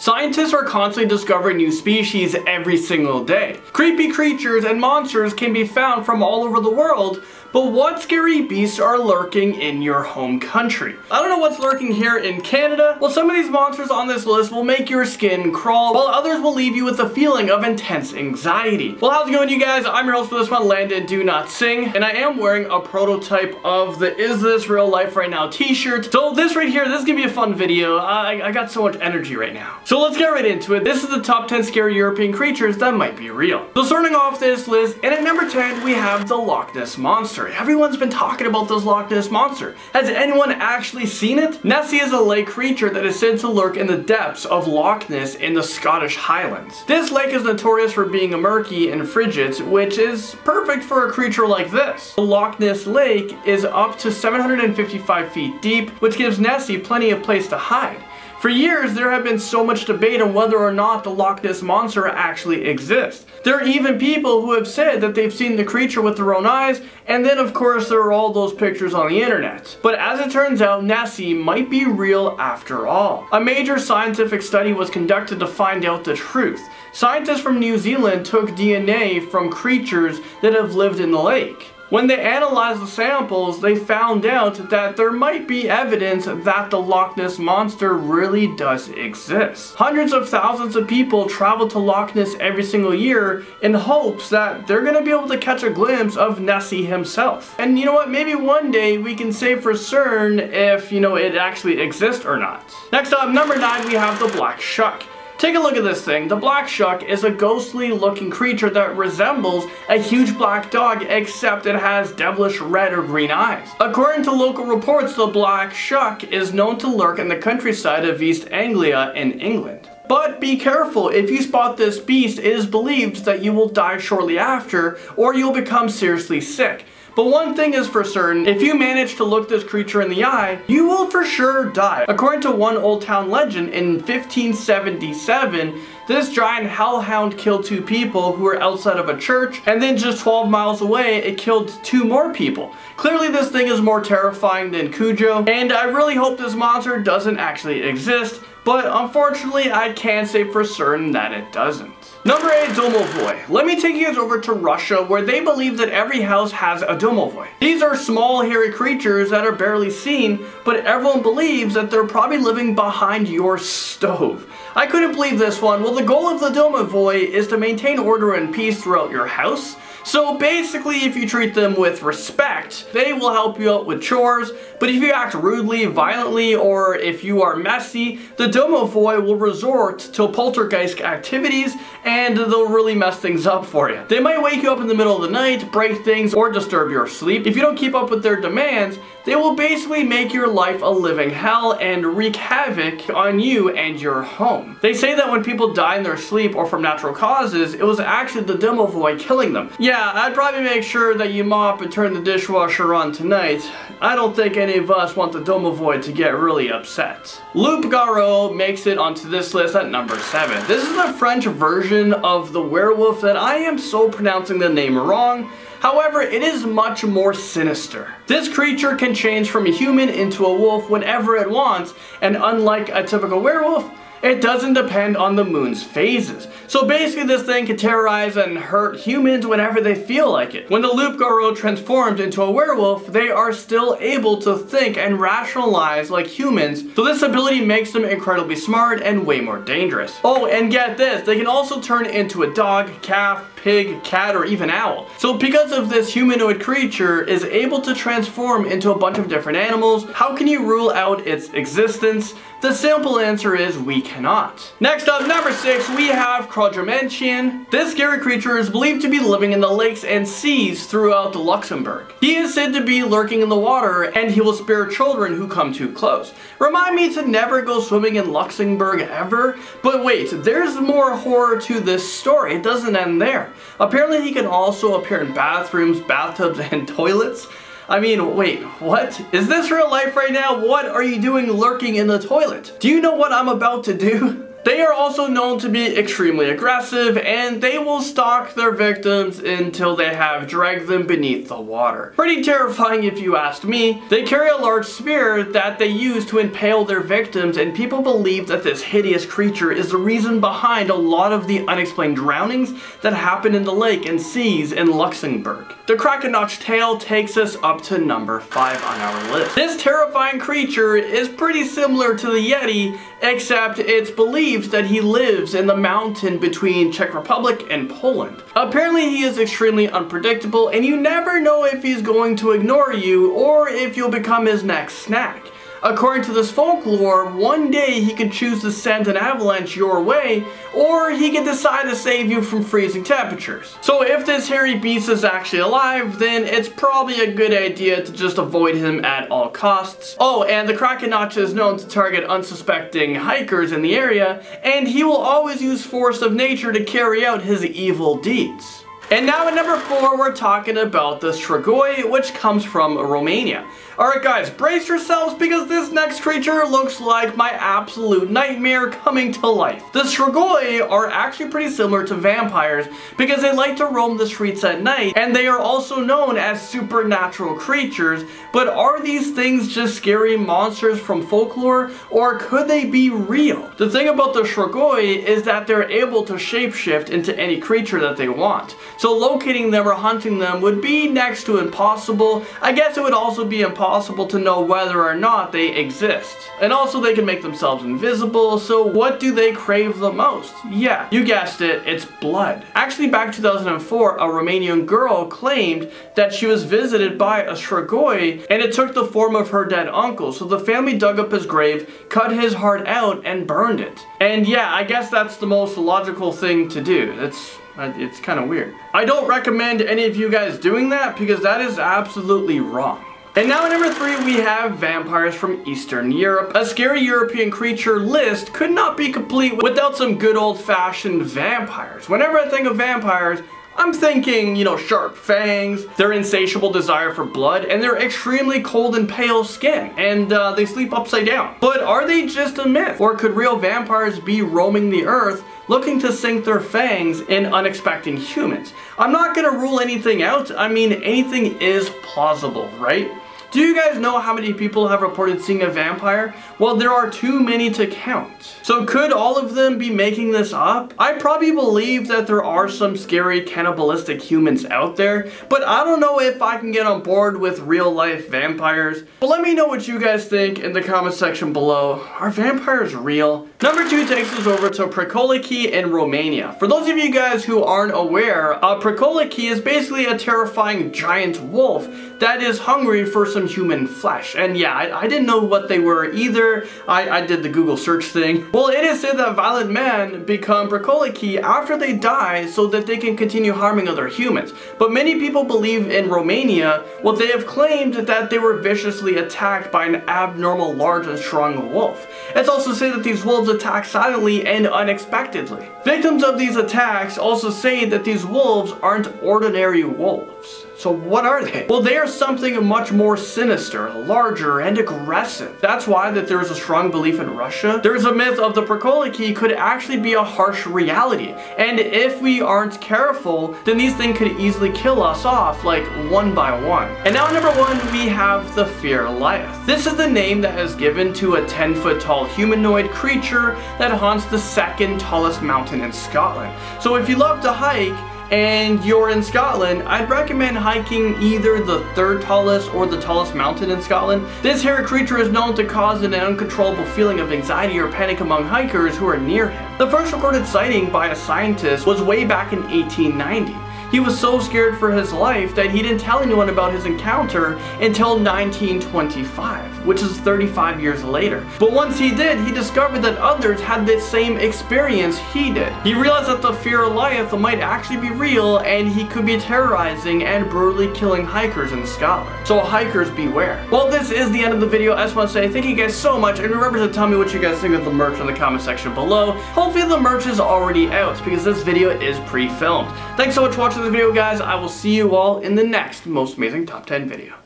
Scientists are constantly discovering new species every single day. Creepy creatures and monsters can be found from all over the world, but what scary beasts are lurking in your home country? I don't know what's lurking here in Canada. Well, some of these monsters on this list will make your skin crawl, while others will leave you with a feeling of intense anxiety. Well, how's it going, you guys? I'm your host for this one, Landon Dowlatsingh, and I am wearing a prototype of the Is This Real Life Right Now t-shirt. So this right here, this is gonna be a fun video. I, I got so much energy right now. So let's get right into it. This is the top 10 scary European creatures that might be real. So starting off this list, and at number 10, we have the Loch Ness Monster monster. Everyone's been talking about this Loch Ness monster. Has anyone actually seen it? Nessie is a lake creature that is said to lurk in the depths of Loch Ness in the Scottish Highlands. This lake is notorious for being murky and frigid, which is perfect for a creature like this. The Loch Ness Lake is up to 755 feet deep, which gives Nessie plenty of place to hide. For years, there have been so much debate on whether or not the Loch Ness Monster actually exists. There are even people who have said that they've seen the creature with their own eyes, and then of course there are all those pictures on the internet. But as it turns out, Nessie might be real after all. A major scientific study was conducted to find out the truth. Scientists from New Zealand took DNA from creatures that have lived in the lake. When they analyzed the samples, they found out that there might be evidence that the Loch Ness Monster really does exist. Hundreds of thousands of people travel to Loch Ness every single year in hopes that they're going to be able to catch a glimpse of Nessie himself. And you know what, maybe one day we can say for certain if, you know, it actually exists or not. Next up, number 9, we have the Black Shuck. Take a look at this thing. The Black Shuck is a ghostly looking creature that resembles a huge black dog except it has devilish red or green eyes. According to local reports, the Black Shuck is known to lurk in the countryside of East Anglia in England. But be careful, if you spot this beast, it is believed that you will die shortly after or you'll become seriously sick. But one thing is for certain, if you manage to look this creature in the eye, you will for sure die. According to one Old Town legend, in 1577, this giant hellhound killed two people who were outside of a church, and then just 12 miles away, it killed two more people. Clearly this thing is more terrifying than Cujo, and I really hope this monster doesn't actually exist, but unfortunately I can't say for certain that it doesn't. Number 8, Domovoi. Let me take you guys over to Russia where they believe that every house has a Domovoi. These are small hairy creatures that are barely seen, but everyone believes that they're probably living behind your stove. I couldn't believe this one. Well, the goal of the Domovoi is to maintain order and peace throughout your house, so basically, if you treat them with respect, they will help you out with chores, but if you act rudely, violently, or if you are messy, the Domovoi will resort to poltergeist activities and they'll really mess things up for you. They might wake you up in the middle of the night, break things, or disturb your sleep. If you don't keep up with their demands, they will basically make your life a living hell and wreak havoc on you and your home. They say that when people die in their sleep or from natural causes, it was actually the Domovoi killing them. Yeah, I'd probably make sure that you mop and turn the dishwasher on tonight. I don't think any of us want the Domovoi to get really upset. Loup Garou makes it onto this list at number 7. This is the French version of the werewolf that I am so pronouncing the name wrong, However, it is much more sinister. This creature can change from a human into a wolf whenever it wants, and unlike a typical werewolf, it doesn't depend on the moon's phases. So basically this thing can terrorize and hurt humans whenever they feel like it. When the Loup Garou transforms into a werewolf, they are still able to think and rationalize like humans, so this ability makes them incredibly smart and way more dangerous. Oh, and get this, they can also turn into a dog, calf, pig, cat, or even owl. So because of this humanoid creature is able to transform into a bunch of different animals, how can you rule out its existence? The simple answer is we cannot. Next up, number 6, we have Quadramantian. This scary creature is believed to be living in the lakes and seas throughout Luxembourg. He is said to be lurking in the water and he will spare children who come too close. Remind me to never go swimming in Luxembourg ever, but wait, there's more horror to this story. It doesn't end there. Apparently he can also appear in bathrooms, bathtubs, and toilets. I mean, wait, what? Is this real life right now? What are you doing lurking in the toilet? Do you know what I'm about to do? They are also known to be extremely aggressive and they will stalk their victims until they have dragged them beneath the water. Pretty terrifying if you ask me. They carry a large spear that they use to impale their victims and people believe that this hideous creature is the reason behind a lot of the unexplained drownings that happen in the lake and seas in Luxembourg. The Krakonoš tale takes us up to number 5 on our list. This terrifying creature is pretty similar to the Yeti except it's believed that he lives in the mountain between Czech Republic and Poland. Apparently he is extremely unpredictable and you never know if he's going to ignore you or if you'll become his next snack. According to this folklore, one day he could choose to send an avalanche your way, or he could decide to save you from freezing temperatures. So if this hairy beast is actually alive, then it's probably a good idea to just avoid him at all costs. Oh, and the Krakonoš is known to target unsuspecting hikers in the area, and he will always use force of nature to carry out his evil deeds. And now at number 4, we're talking about the Strigoi, which comes from Romania. Alright guys, brace yourselves because this next creature looks like my absolute nightmare coming to life. The Strigoi are actually pretty similar to vampires because they like to roam the streets at night and they are also known as supernatural creatures, but are these things just scary monsters from folklore or could they be real? The thing about the Strigoi is that they're able to shapeshift into any creature that they want. So locating them or hunting them would be next to impossible. I guess it would also be impossible to know whether or not they exist. And also they can make themselves invisible, so what do they crave the most? Yeah, you guessed it, it's blood. Actually back in 2004, a Romanian girl claimed that she was visited by a Strigoi and it took the form of her dead uncle, so the family dug up his grave, cut his heart out, and burned it. And yeah, I guess that's the most logical thing to do. It's it's kind of weird. I don't recommend any of you guys doing that because that is absolutely wrong. And now at number 3 we have vampires from Eastern Europe. A scary European creature list could not be complete without some good old-fashioned vampires. Whenever I think of vampires, I'm thinking, you know, sharp fangs, their insatiable desire for blood, and their extremely cold and pale skin, and uh, they sleep upside down. But are they just a myth? Or could real vampires be roaming the earth looking to sink their fangs in unexpected humans? I'm not gonna rule anything out. I mean, anything is plausible, right? Do you guys know how many people have reported seeing a vampire? Well, there are too many to count. So could all of them be making this up? I probably believe that there are some scary cannibalistic humans out there, but I don't know if I can get on board with real life vampires. But let me know what you guys think in the comment section below. Are vampires real? Number two takes us over to Pricolici in Romania. For those of you guys who aren't aware, uh, a Pricolici is basically a terrifying giant wolf that is hungry for some human flesh. And yeah, I, I didn't know what they were either. I, I, did the Google search thing. Well, it is said that violent men become Pricolici after they die so that they can continue harming other humans. But many people believe in Romania, well, they have claimed that they were viciously attacked by an abnormal large and strong wolf. It's also said that these wolves attack silently and unexpectedly. Victims of these attacks also say that these wolves aren't ordinary wolves. So what are they? Well, they are something much more sinister, larger, and aggressive. That's why that there is a strong belief in Russia. There is a myth of the Pricolici could actually be a harsh reality. And if we aren't careful, then these things could easily kill us off, like one by one. And now number one, we have the Fear-Liath. This is the name that is given to a 10 foot tall humanoid creature that haunts the second tallest mountain in Scotland. So if you love to hike, and you're in Scotland, I'd recommend hiking either the third tallest or the tallest mountain in Scotland. This hairy creature is known to cause an uncontrollable feeling of anxiety or panic among hikers who are near him. The first recorded sighting by a scientist was way back in 1890. He was so scared for his life that he didn't tell anyone about his encounter until 1925, which is 35 years later. But once he did, he discovered that others had the same experience he did. He realized that the fear of liath might actually be real and he could be terrorizing and brutally killing hikers in Scotland. So hikers beware. Well, this is the end of the video. I just want to say thank you guys so much and remember to tell me what you guys think of the merch in the comment section below. Hopefully the merch is already out because this video is pre-filmed. Thanks so much for watching this video, guys. I will see you all in the next most amazing top 10 video.